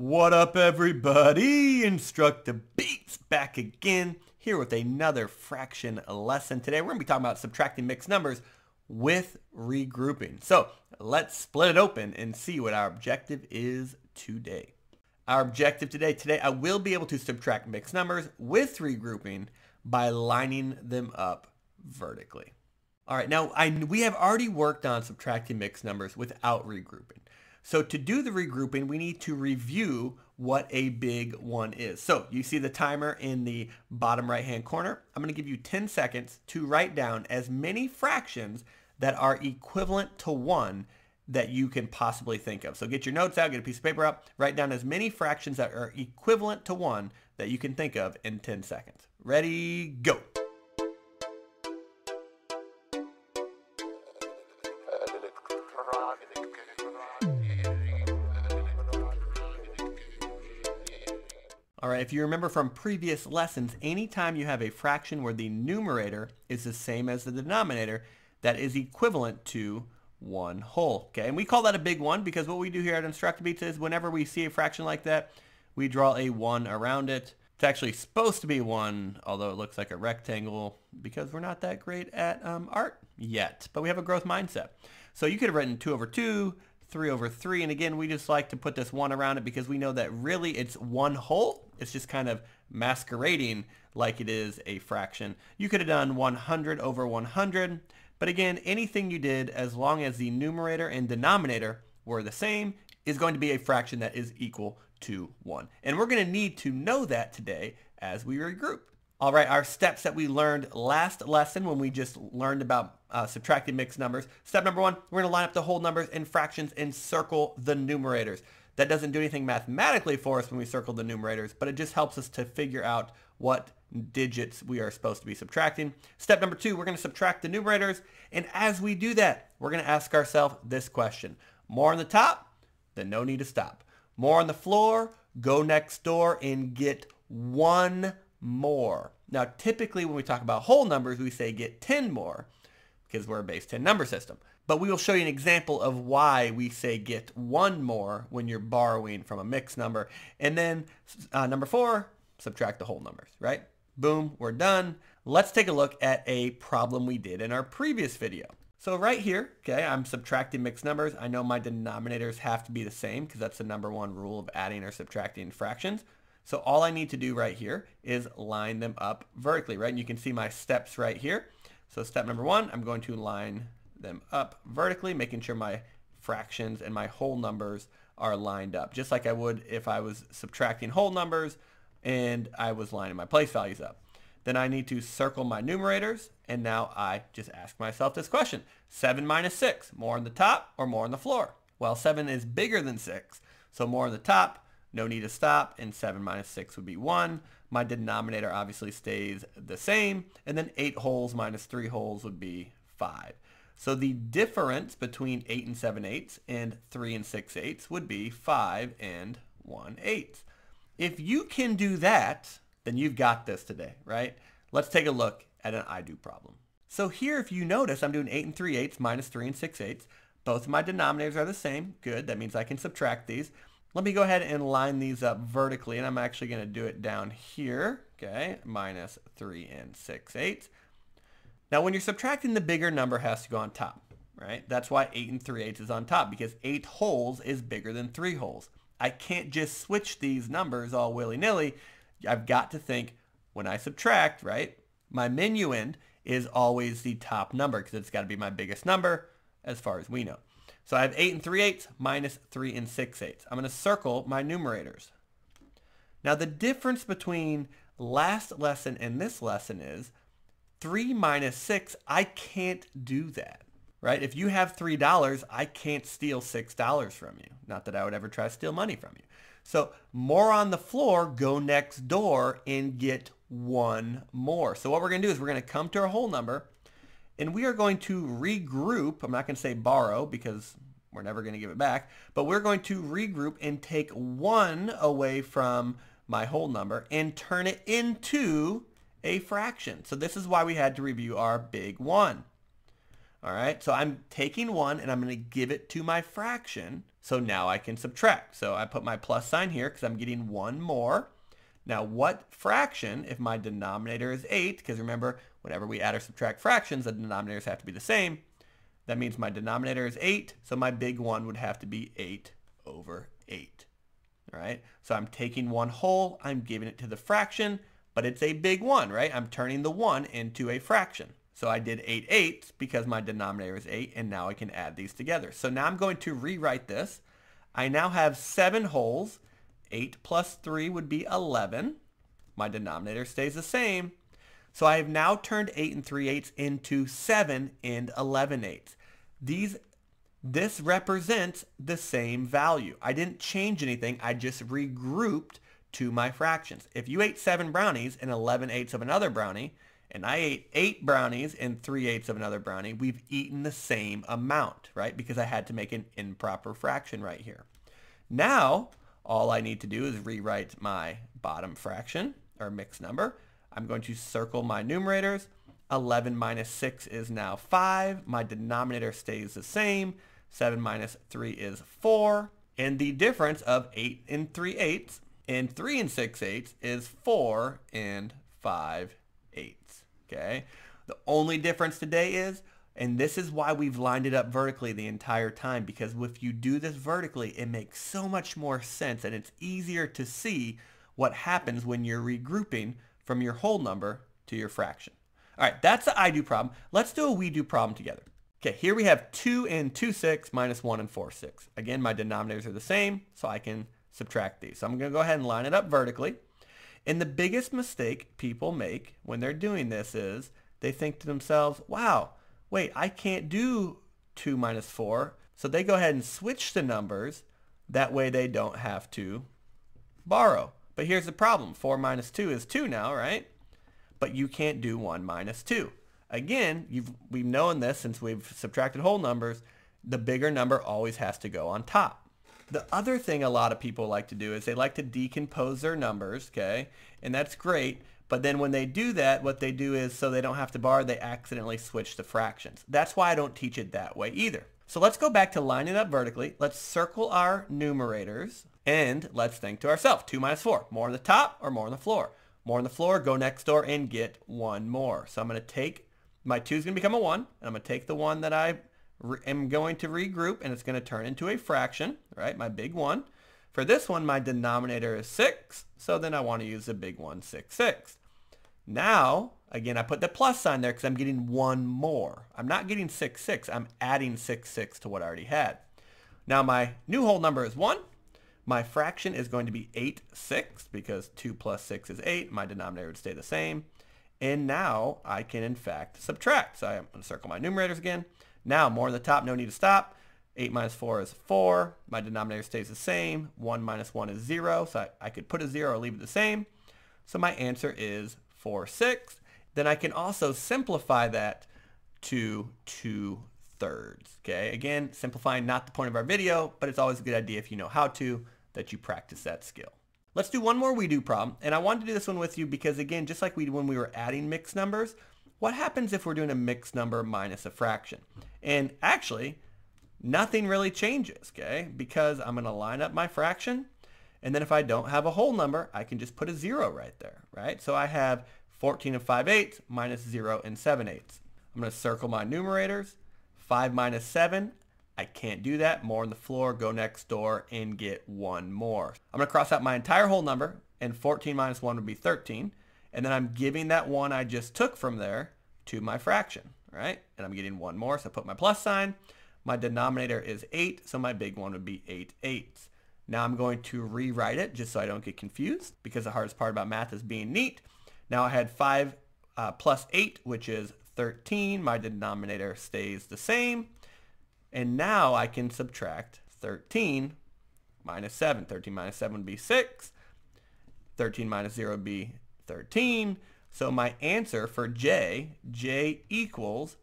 What up everybody? Instructor Beats back again here with another fraction lesson. Today we're going to be talking about subtracting mixed numbers with regrouping. So let's split it open and see what our objective is today. Our objective today, today I will be able to subtract mixed numbers with regrouping by lining them up vertically. All right, now I, we have already worked on subtracting mixed numbers without regrouping. So to do the regrouping, we need to review what a big one is. So you see the timer in the bottom right hand corner. I'm going to give you 10 seconds to write down as many fractions that are equivalent to 1 that you can possibly think of. So get your notes out, get a piece of paper up, write down as many fractions that are equivalent to 1 that you can think of in 10 seconds. Ready, go. If you remember from previous lessons, anytime you have a fraction where the numerator is the same as the denominator, that is equivalent to one whole. Okay, and we call that a big one because what we do here at Instructabeats is whenever we see a fraction like that, we draw a one around it. It's actually supposed to be one, although it looks like a rectangle because we're not that great at um, art yet, but we have a growth mindset. So you could have written 2 over 2, 3 over 3. And again, we just like to put this 1 around it because we know that really it's one whole. It's just kind of masquerading like it is a fraction. You could have done 100 over 100. But again, anything you did, as long as the numerator and denominator were the same, is going to be a fraction that is equal to 1. And we're going to need to know that today as we regroup. All right, our steps that we learned last lesson when we just learned about uh, subtracting mixed numbers. Step number one, we're going to line up the whole numbers and fractions and circle the numerators. That doesn't do anything mathematically for us when we circle the numerators, but it just helps us to figure out what digits we are supposed to be subtracting. Step number two, we're going to subtract the numerators. And as we do that, we're going to ask ourselves this question. More on the top, then no need to stop. More on the floor, go next door and get one more. Now, typically when we talk about whole numbers, we say get 10 more because we're a base 10 number system. But we will show you an example of why we say get one more when you're borrowing from a mixed number. And then uh, number four, subtract the whole numbers, right? Boom, we're done. Let's take a look at a problem we did in our previous video. So right here, okay, I'm subtracting mixed numbers. I know my denominators have to be the same because that's the number one rule of adding or subtracting fractions. So all I need to do right here is line them up vertically, right? And you can see my steps right here. So step number one, I'm going to line them up vertically, making sure my fractions and my whole numbers are lined up, just like I would if I was subtracting whole numbers and I was lining my place values up. Then I need to circle my numerators, and now I just ask myself this question. 7 minus 6, more on the top or more on the floor? Well, 7 is bigger than 6, so more on the top, no need to stop, and 7 minus 6 would be 1. My denominator obviously stays the same, and then 8 wholes minus 3 wholes would be 5. So the difference between 8 and 7 eighths and 3 and 6 eighths would be 5 and 1 eighth. If you can do that, then you've got this today, right? Let's take a look at an I do problem. So here, if you notice, I'm doing 8 and 3 eighths minus 3 and 6 eighths. Both of my denominators are the same. Good. That means I can subtract these. Let me go ahead and line these up vertically, and I'm actually going to do it down here, okay, minus 3 and 6 eighths. Now, when you're subtracting, the bigger number has to go on top, right? That's why 8 and 3 eighths is on top, because 8 wholes is bigger than 3 wholes. I can't just switch these numbers all willy-nilly. I've got to think, when I subtract, right, my minuend is always the top number, because it's got to be my biggest number, as far as we know. So I have 8 and 3 eighths minus 3 and 6 eighths. I'm going to circle my numerators. Now the difference between last lesson and this lesson is 3 minus 6, I can't do that, right? If you have $3, I can't steal $6 from you. Not that I would ever try to steal money from you. So more on the floor, go next door and get one more. So what we're going to do is we're going to come to our whole number and we are going to regroup. I'm not going to say borrow because we're never going to give it back, but we're going to regroup and take one away from my whole number and turn it into a fraction. So this is why we had to review our big one. All right, so I'm taking 1 and I'm going to give it to my fraction. So now I can subtract. So I put my plus sign here because I'm getting 1 more. Now what fraction, if my denominator is 8, because remember, whenever we add or subtract fractions, the denominators have to be the same. That means my denominator is 8, so my big 1 would have to be 8 over 8. All right, so I'm taking one whole, I'm giving it to the fraction, but it's a big 1, right? I'm turning the 1 into a fraction. So I did 8 eighths because my denominator is 8, and now I can add these together. So now I'm going to rewrite this. I now have 7 wholes. 8 plus 3 would be 11. My denominator stays the same. So I have now turned 8 and 3 eighths into 7 and 11 eighths. These, this represents the same value. I didn't change anything. I just regrouped to my fractions. If you ate 7 brownies and 11 eighths of another brownie, and I ate eight brownies and three eighths of another brownie, we've eaten the same amount, right? Because I had to make an improper fraction right here. Now, all I need to do is rewrite my bottom fraction, or mixed number. I'm going to circle my numerators. 11 minus 6 is now 5. My denominator stays the same. 7 minus 3 is 4. And the difference of 8 and 3 eighths and 3 and 6 eighths is 4 and 5 eighths. Okay. The only difference today is, and this is why we've lined it up vertically the entire time, because if you do this vertically, it makes so much more sense and it's easier to see what happens when you're regrouping from your whole number to your fraction. All right, that's the I do problem. Let's do a we do problem together. Okay, here we have 2 and 2 6 minus 1 and 4 6. Again, my denominators are the same, so I can subtract these. So I'm going to go ahead and line it up vertically. And the biggest mistake people make when they're doing this is they think to themselves, wow, wait, I can't do 2 minus 4. So they go ahead and switch the numbers. That way they don't have to borrow. But here's the problem. 4 minus 2 is 2 now, right? But you can't do 1 minus 2. Again, you've, we've known this since we've subtracted whole numbers. The bigger number always has to go on top. The other thing a lot of people like to do is they like to decompose their numbers, okay? And that's great. But then when they do that, what they do is so they don't have to borrow, they accidentally switch to fractions. That's why I don't teach it that way either. So let's go back to lining up vertically. Let's circle our numerators and let's think to ourselves. 2 minus 4, more on the top or more on the floor? More on the floor, go next door and get one more. So I'm going to take, my 2 is going to become a 1, and I'm going to take the one that I am going to regroup and it's going to turn into a fraction, right? My big one. For this one, my denominator is 6, so then I want to use the big one, 6, 6. Now, again, I put the plus sign there because I'm getting one more. I'm not getting 6, 6. I'm adding 6, 6 to what I already had. Now, my new whole number is 1. My fraction is going to be 8, 6 because 2 plus 6 is 8. My denominator would stay the same. And now I can, in fact, subtract. So I'm going to circle my numerators again. Now, more on the top, no need to stop. 8 minus 4 is 4. My denominator stays the same. 1 minus 1 is 0. So I, I could put a 0 or leave it the same. So my answer is 4 6. Then I can also simplify that to 2 thirds. Okay, again, simplifying not the point of our video, but it's always a good idea if you know how to, that you practice that skill. Let's do one more we do problem. And I wanted to do this one with you because again, just like we when we were adding mixed numbers, what happens if we're doing a mixed number minus a fraction? And actually, nothing really changes, okay? Because I'm going to line up my fraction, and then if I don't have a whole number, I can just put a 0 right there, right? So I have 14 and 5 eighths minus 0 and 7 eighths. I'm going to circle my numerators. 5 minus 7, I can't do that. More on the floor, go next door, and get one more. I'm going to cross out my entire whole number, and 14 minus 1 would be 13 and then I'm giving that one I just took from there to my fraction, right? And I'm getting one more, so I put my plus sign. My denominator is 8, so my big one would be 8 eighths. Now I'm going to rewrite it just so I don't get confused because the hardest part about math is being neat. Now I had 5 uh, plus 8, which is 13. My denominator stays the same. And now I can subtract 13 minus 7. 13 minus 7 would be 6. 13 minus 0 would be 13. So my answer for J, J equals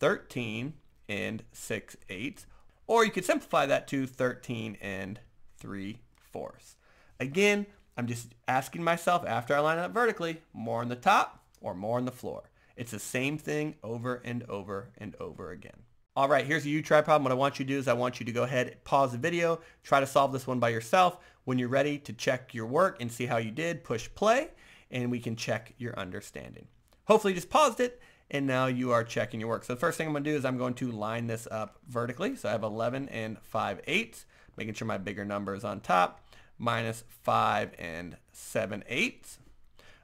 13 and 6 eighths. Or you could simplify that to 13 and 3 fourths. Again, I'm just asking myself after I line up vertically, more on the top or more on the floor. It's the same thing over and over and over again. All right, here's a you try problem. What I want you to do is I want you to go ahead, pause the video, try to solve this one by yourself. When you're ready to check your work and see how you did, push play, and we can check your understanding. Hopefully you just paused it, and now you are checking your work. So the first thing I'm going to do is I'm going to line this up vertically. So I have 11 and 5 eighths, making sure my bigger number is on top, minus 5 and 7 eighths.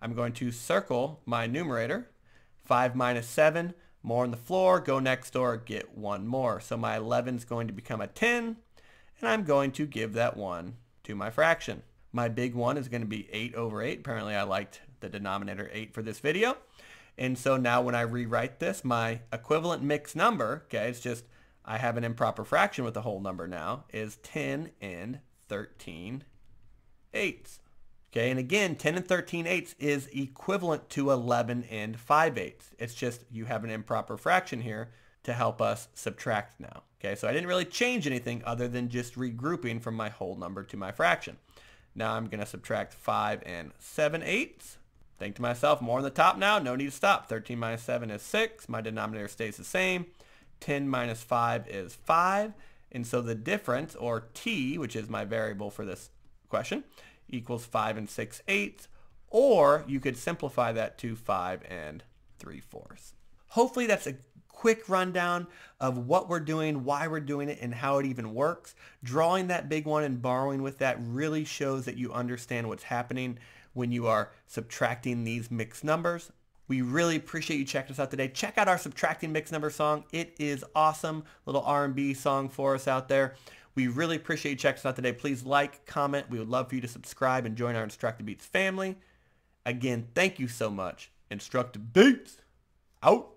I'm going to circle my numerator, 5 minus 7, more on the floor, go next door, get one more. So my 11 is going to become a 10, and I'm going to give that 1 to my fraction. My big one is going to be 8 over 8. Apparently I liked the denominator 8 for this video. And so now when I rewrite this, my equivalent mixed number, okay, it's just I have an improper fraction with the whole number now, is 10 and 13 eighths. Okay, and again, 10 and 13 eighths is equivalent to 11 and 5 eighths. It's just you have an improper fraction here to help us subtract now. Okay, so I didn't really change anything other than just regrouping from my whole number to my fraction. Now I'm going to subtract 5 and 7 eighths. Think to myself, more on the top now, no need to stop. 13 minus 7 is 6. My denominator stays the same. 10 minus 5 is 5. And so the difference, or t, which is my variable for this question, equals 5 and 6 eighths, or you could simplify that to 5 and 3 fourths. Hopefully that's a quick rundown of what we're doing, why we're doing it, and how it even works. Drawing that big one and borrowing with that really shows that you understand what's happening when you are subtracting these mixed numbers. We really appreciate you checking us out today. Check out our subtracting mixed number song. It is awesome. Little R&B song for us out there. We really appreciate you checking us out today. Please like, comment. We would love for you to subscribe and join our InstructaBeats family. Again, thank you so much. InstructaBeats out.